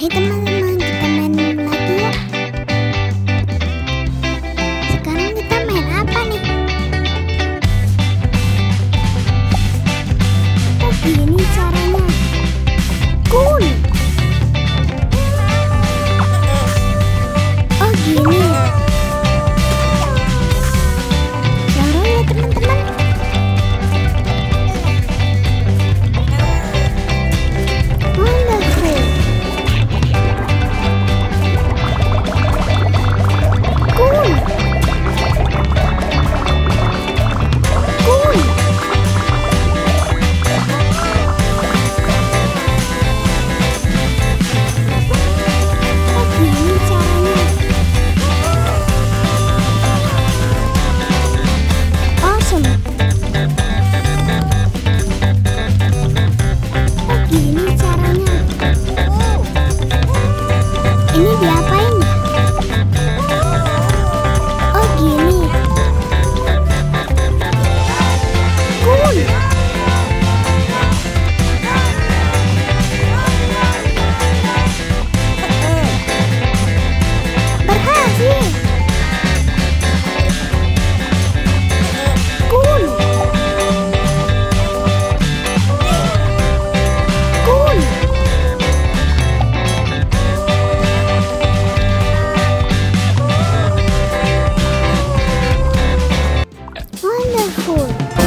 Hit them 그.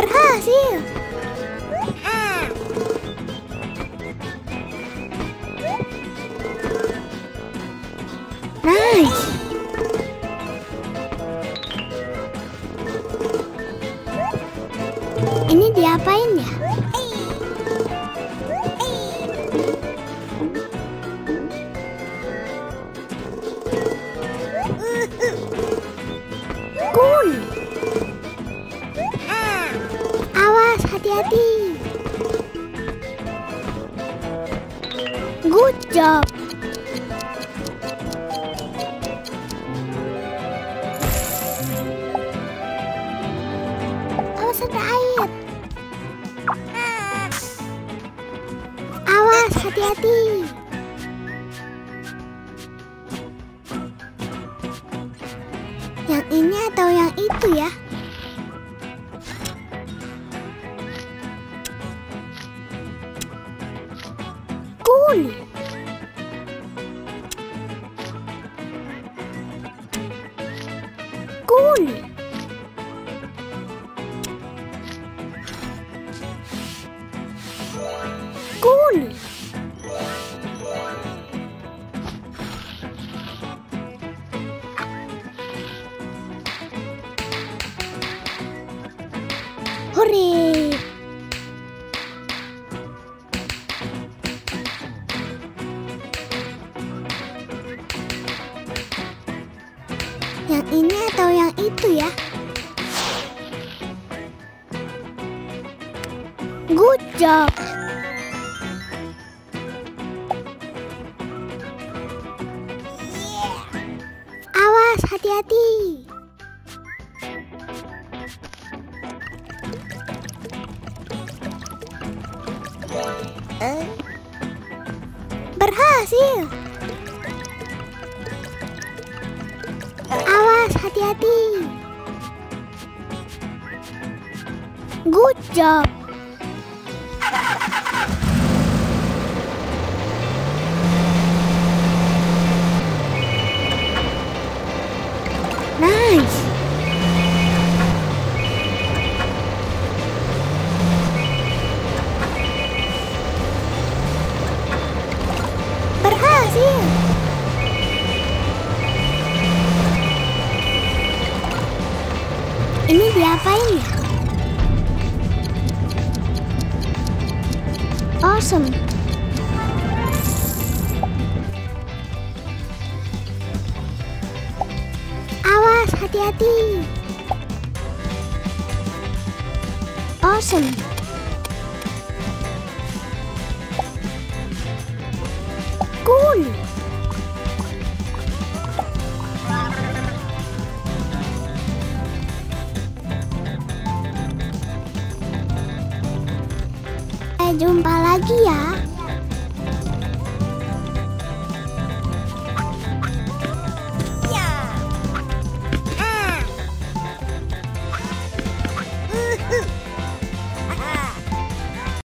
Berhasil! Hati-hati. Yang ini atau yang itu ya? Cool. Cool. Cool. Yang ini atau yang itu ya? Good job. Awas, hati-hati. Good job. Awesome. Awas, hati-hati. Awesome. Jumpa lagi ya.